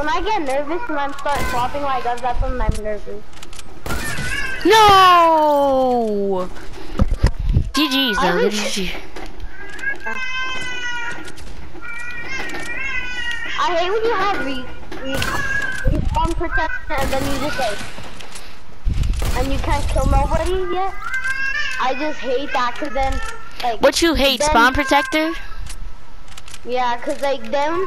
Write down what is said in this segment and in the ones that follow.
when I get nervous and I start swapping my guns, that's when I'm nervous. No! GG's though, GG. I hate when you have re, re, respawn protection and then you just like, and you can't kill nobody yet. I just hate that cause then, like, What you hate, Then- spawn protector? yeah, cause like them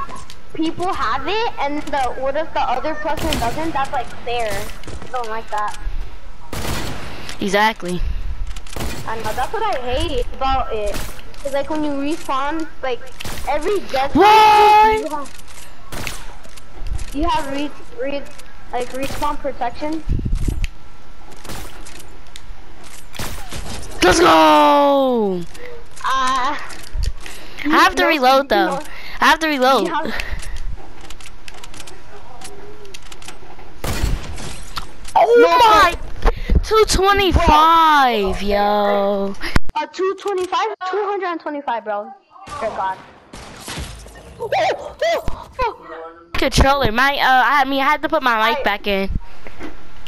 people have it and the what if the other person doesn't? That's like fair. I don't like that. Exactly. I know that's what I hate about it. Cause like when you respawn, like every death What? you have, you have re, re like respawn protection. Let's go! Uh, I have to reload though. I have to reload. you have- Oh my! 225, yo. Uh, 225, 225, bro. Dear God. Controller, my uh, I mean, I had to put my mic I- back in,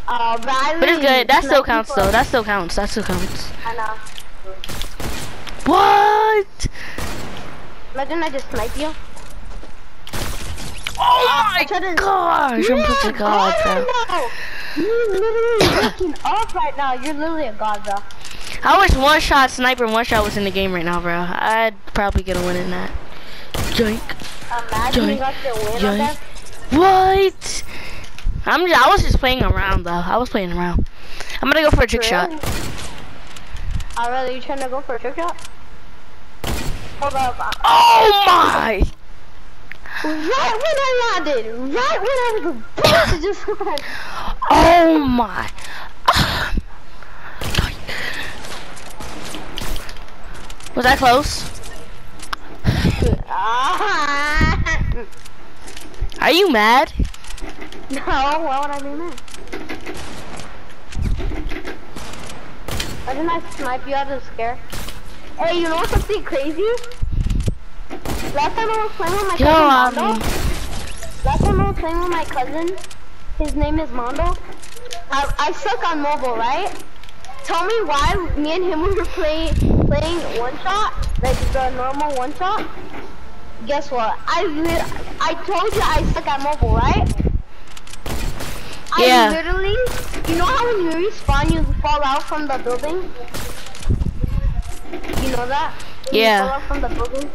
Uh, but, but it's good. That still counts though. That still counts. That still counts. I know. What? Imagine I just snipe you. Oh my tried to- gosh! I'm such a a god, bro. Right now. You're literally waking up right now. You're literally a god, bro. I wish one shot sniper, one shot was in the game right now, bro. I'd probably get a win in that. Joink. Imagine you got the win on Yoink. them. What? I'm just, I was just playing around though. I was playing around. I'm gonna go for a trick shot. Really? Oh, I'd rather you trying to go for a trick shot. Hold up. Oh my! Right when I landed, right when I was about to just land. Oh my! Was that close? Are you mad? No, why would I be mad? Imagine I snipe you out of scare. Hey, you know what's something crazy? Last time I was playing with my Yo, cousin um. Last time I was playing with my cousin. His name is Mondo. I, I suck on mobile, right? Tell me why me and him were playing playing one shot, like the normal one shot. Guess what? I I told you I suck at mobile, right? Yeah. I literally, you know how when you respawn, you fall out from the building? You know that? When Yeah. You fall out from the building?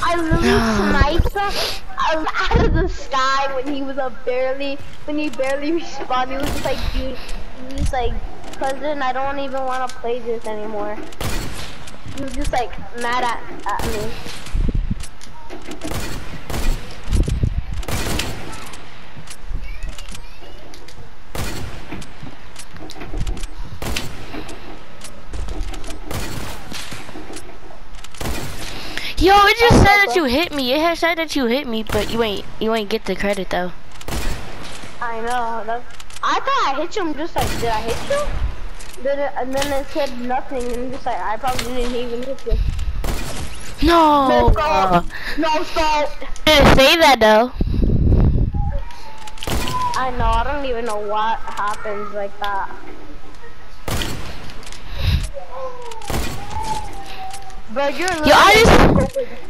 I literally sniped out of the sky when he was a barely, when he barely respawned. He was just like, dude, he was like, cousin, I don't even want to play this anymore. He was just like mad at, at me. Yo, it just said that you hit me. It has said that you hit me, but you ain't you ain't get the credit though. I know. That's, I thought I hit you. I'm just like, did I hit you? Then it, and then it said nothing, and I'm just like, I probably didn't even hit you. No. No scope. No scope. didn't say that though. I know. I don't even know what happens like that. But you're Yo, I just.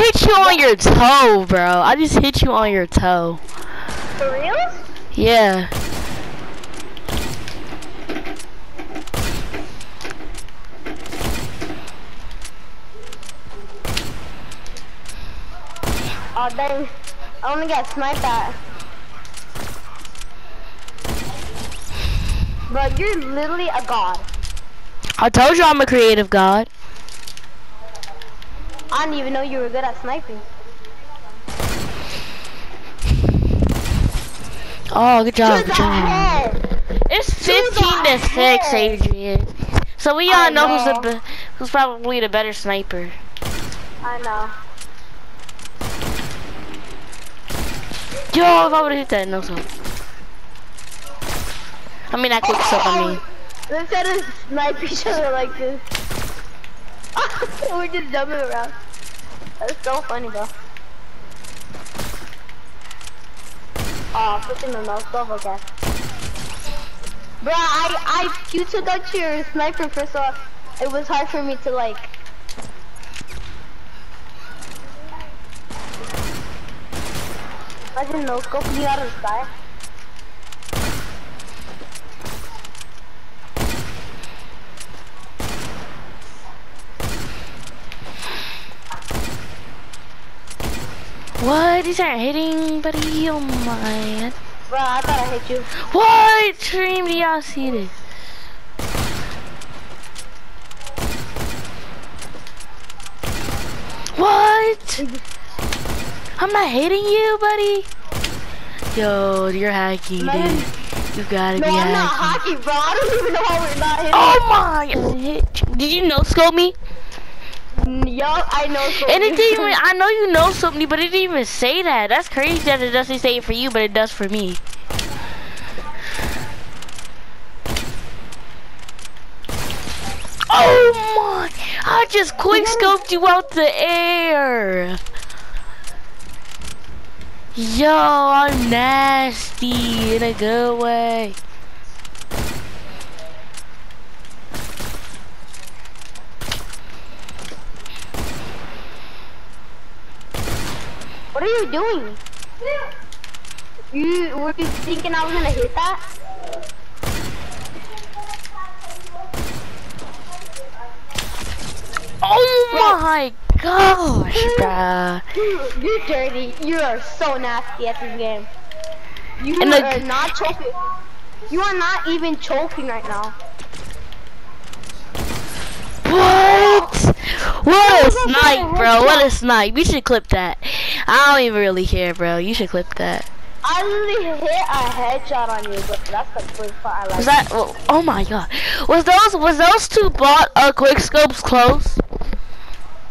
Hit you on your toe, bro. I just hit you on your toe. for real? Yeah. Oh dang! I only got sniped at. But you're literally a god. I told you I'm a creative god. I didn't even know you were good at sniping. Oh, good job, good job. It's 15 the to 6. Adrian. So we all know, who's the who's probably the better sniper. I know. Yo, if I would've hit that, no scope. I mean, that quick stuff, I mean. Let's try to snipe each other like this. We're just jumping around. That's so funny, bro. Ah, oh, pushing the no scope, okay. Bro, I, I, you took out your sniper first, so it was hard for me to like. Imagine no scoping out of the sky. What? These aren't hitting, buddy. Oh my. Bro, I thought I hit you. What stream do y'all see this? What? I'm not hitting you, buddy. Yo, you're hacking, Man. dude. You gotta No, be I'm not hacking. bro. I don't even no how we're not hitting. Oh my! Did you know scope me? Yo, I know. And it didn't even, I know you know something, but it didn't even say that. That's crazy that it doesn't say it for you, but it does for me. Oh my! I just quick scoped you out the air. Yo, I'm nasty in a good way. What are you doing? You were you thinking I was gonna hit that? Oh my gosh, bruh. You're dirty. You are so nasty at this game. You And are not choking. You are not even choking right now. What? What a snipe, bro. What a snipe. We should clip that. I don't even really care, bro. You should clip that. I literally hit a headshot on you, but that's the first part I like. Was that? Oh, oh my god. Was those was those two bought uh, quick scopes close?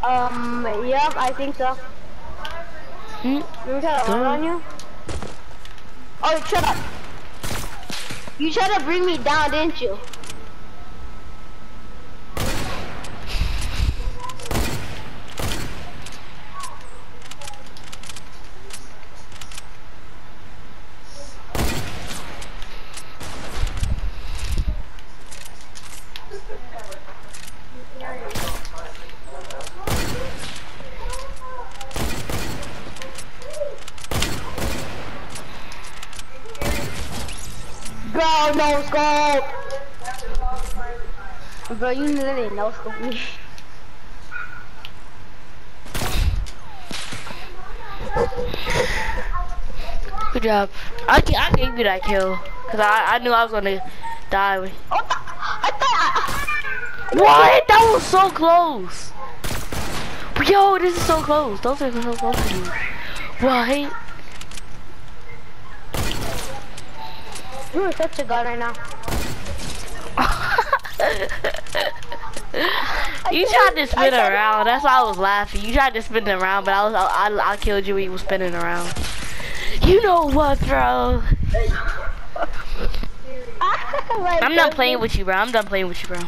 Um, yep, I think so. Hmm? Let me try to run on you. Oh, shut up. You tried to bring me down, didn't you? Bro, no scope. Bro, you literally no scope me. Good job. I I gave you that kill because I I knew I was gonna die. With. The? I thought. What? That was so close. Yo, this is so close. Those are so close to you. What? You are such a god right now. You tried to spin around. That's why I was laughing. You tried to spin around, but I was I, I, I killed you when you was spinning around. You know what, bro? I'm not playing with you, bro. I'm done playing with you, bro.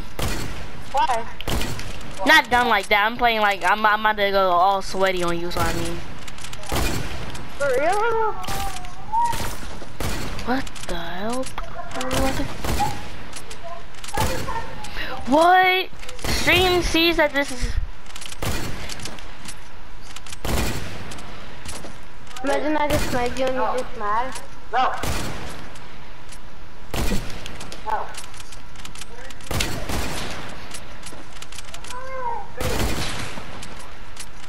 Why? Not done like that. I'm playing like I'm. I'm about to go all sweaty on you. So I mean, For real? what the hell? What? Stream sees that this is. Imagine I just sniped you and you just mad. No. No.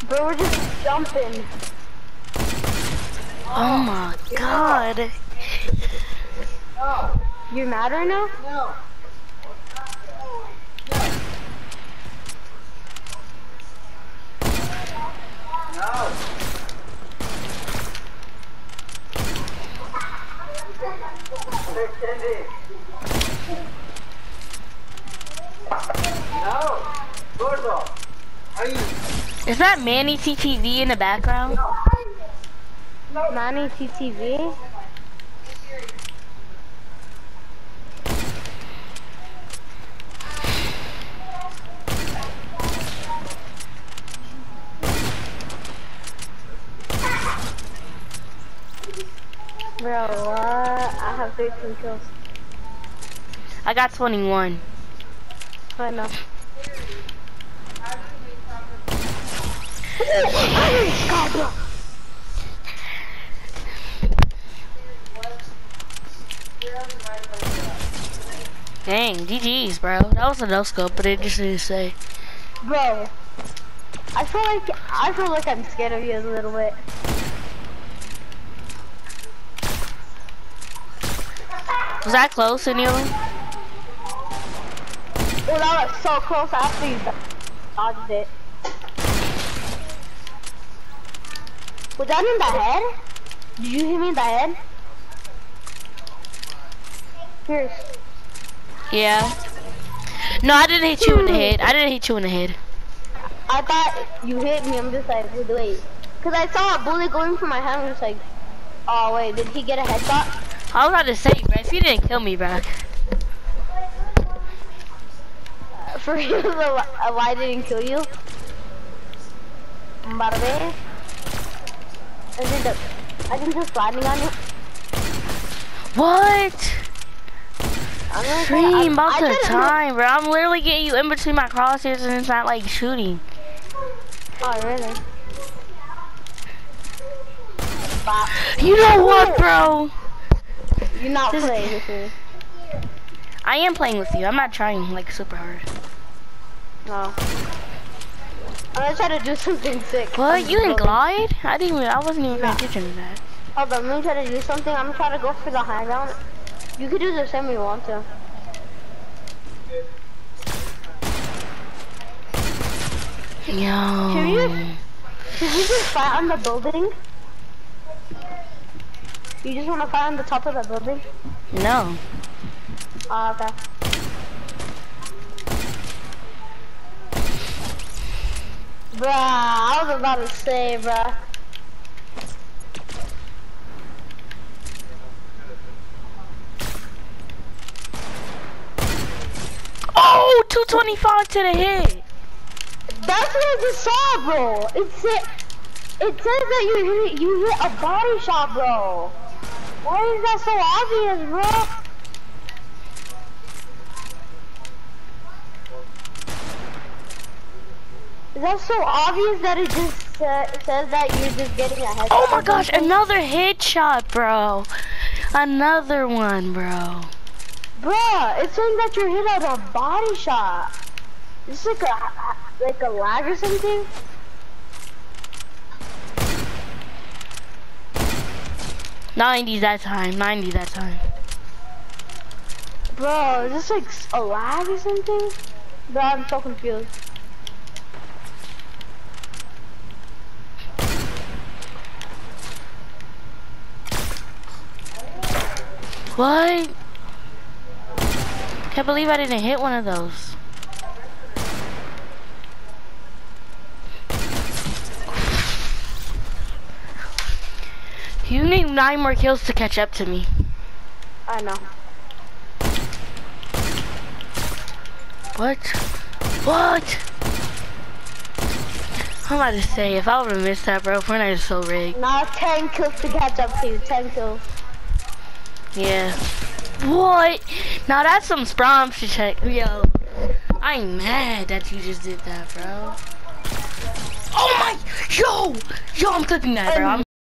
Bro, we're just jumping. Oh my god. No. You're mad right now? No. No. Cindy. No. Gordo. Are you? Is that Manny TTV in the background? Manny TTV? Bro, what? I have 13 kills. I got 21. I know. Dang, GG's, bro. That was a no scope, but it just didn't say. Bro, I feel like I feel like I'm scared of you a little bit. Was that close, anyone? Oh, that was so close after you dodged it. Was that in the head? Did you hit me in the head? Here. Yeah. No, I didn't hit you in the head. I didn't hit you in the head. I thought you hit me. I'm just like, wait, wait. Cause I saw a bullet going for my hand. I'm just like, oh wait, did he get a headshot? I was about to say, bro, if you didn't kill me, bro. For real, the, uh, why didn't kill you? Barbe. Is it the, I think just landing on you. What? I'm gonna say, Dream, I- about I the time, bro. I'm literally getting you in between my crosshairs and it's not like shooting. Oh really? You know what, bro? You're not This- playing with me. I am playing with you. I'm not trying like super hard. No. I'm gonna try to do something sick. What? You didn't glide? I didn't even. I wasn't even paying attention to that. Hold on, let me try to do something. I'm gonna try to go for the high ground. You could do the same if you want to. Yo. Can you, should you just fight on the building? You just wanna fight on the top of the building? No. Oh, okay. Bruh, I was about to say, bruh. Oh, 225 to the head. That's what I just saw, bro. It said, it says that you hit, you hit a body shot, bro. Why is that so obvious, bro? Is that so obvious that it just uh, says that you're just getting a headshot? Oh my gosh, another headshot, bro. Another one, bro. Bruh, it's saying that you're hit at a body shot. Is this like a like a lag or something? Ninety that time. Ninety that time. Bro, is this like a lag or something? Bro, I'm so confused. What? Can't believe I didn't hit one of those. You need nine more kills to catch up to me. I know. What? What? I'm about to say, if I would have missed that, bro, Fortnite is so rigged. Now 10 kills to catch up to you. 10 kills. Yeah. What? Now that's some sproms to check. Yo, I'm mad that you just did that, bro. Oh my, yo, yo, I'm cooking that, bro. I'm